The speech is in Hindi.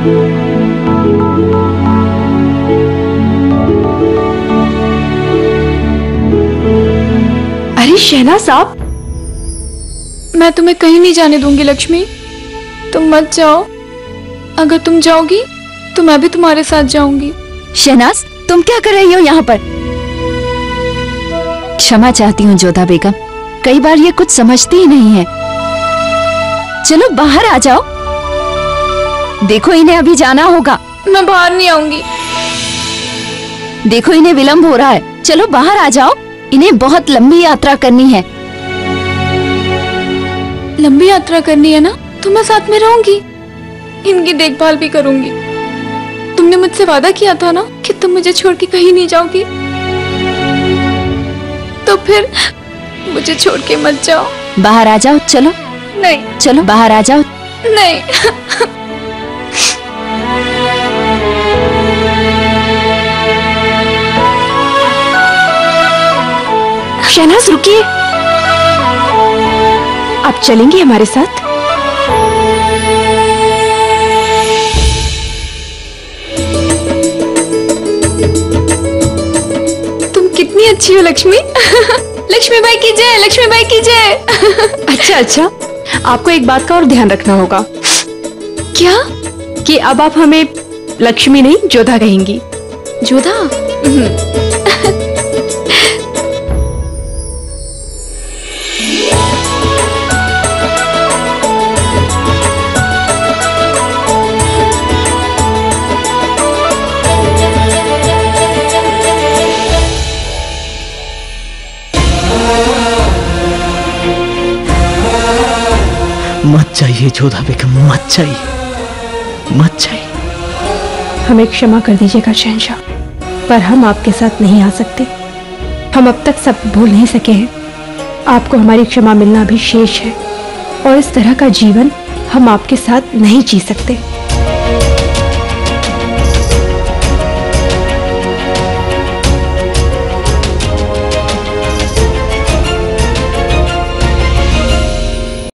अरे शहना साहब, मैं तुम्हें कहीं नहीं जाने दूँगी, लक्ष्मी। तुम मत जाओ। अगर तुम जाओगी तो मैं भी तुम्हारे साथ जाऊँगी। शहनाज, तुम क्या कर रही हो यहाँ पर? क्षमा चाहती हूँ, जोधा बेगम। कई बार ये कुछ समझती ही नहीं है। चलो बाहर आ जाओ। देखो इन्हें अभी जाना होगा। मैं बाहर नहीं आऊँगी। देखो इन्हें विलंब हो रहा है। चलो बाहर आ जाओ। इन्हें बहुत लंबी यात्रा करनी है। लंबी यात्रा करनी है ना? तो मैं साथ में रहूँगी। इनकी देखभाल भी करूँगी। तुमने मुझसे वादा किया था ना कि तुम मुझे छोड़ के कहीं नहीं जाओगी? तो फिर मुझे छोड़ के मत जाओ। बाहर आ जाओ चलो। नहीं। चलो बाहर आ जाओ। नहीं। शहनाज रुकिए। आप चलेंगे हमारे साथ? तुम कितनी अच्छी हो लक्ष्मी। लक्ष्मी बाई की जय लक्ष्मी बाई की जय। अच्छा अच्छा। आपको एक बात का और ध्यान रखना होगा। क्या? कि अब आप हमें लक्ष्मी नहीं जोधा कहेंगी। जोधा? मत चाहिए जोधा बेगम, मत चाहिए मत चाहिए हमें क्षमा कर दीजिएगा शहनशाह, पर हम आपके साथ नहीं आ सकते। हम अब तक सब भूल नहीं सके हैं। आपको हमारी क्षमा मिलना भी शेष है, और इस तरह का जीवन हम आपके साथ नहीं जी सकते।